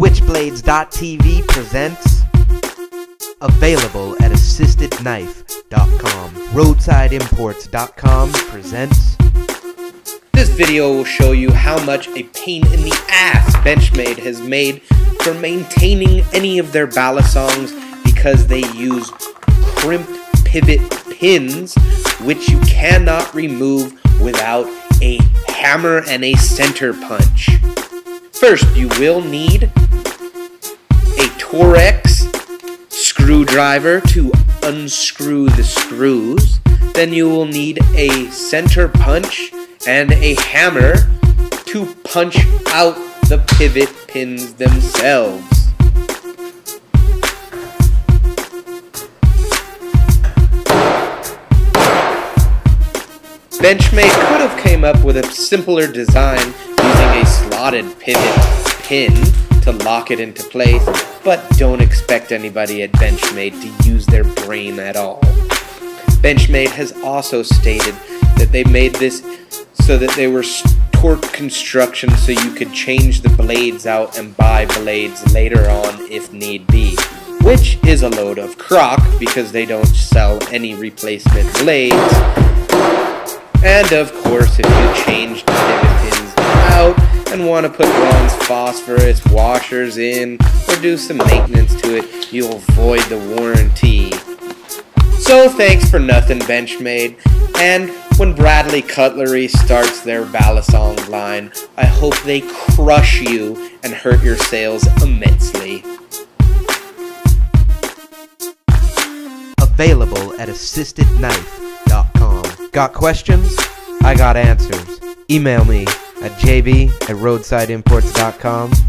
Switchblades.tv presents Available at AssistedKnife.com. RoadsideImports.com presents This video will show you how much a pain in the ass Benchmade has made for maintaining any of their balisongs because they use crimped pivot pins which you cannot remove without a hammer and a center punch. First, you will need Torx screwdriver to unscrew the screws. Then you will need a center punch and a hammer to punch out the pivot pins themselves. Benchmade could have came up with a simpler design using a slotted pivot pin to lock it into place, but don't expect anybody at Benchmade to use their brain at all. Benchmade has also stated that they made this so that they were Torx construction so you could change the blades out and buy blades later on if need be. Which is a load of crock because they don't sell any replacement blades and of course, if you change the want to put bronze phosphorus washers in or do some maintenance to it, you'll void the warranty. So thanks for nothing, Benchmade. And when Bradley Cutlery starts their Balisong line, I hope they crush you and hurt your sales immensely. Available at AssistedKnife.com. Got questions? I got answers. Email me at jb at roadsideimports.com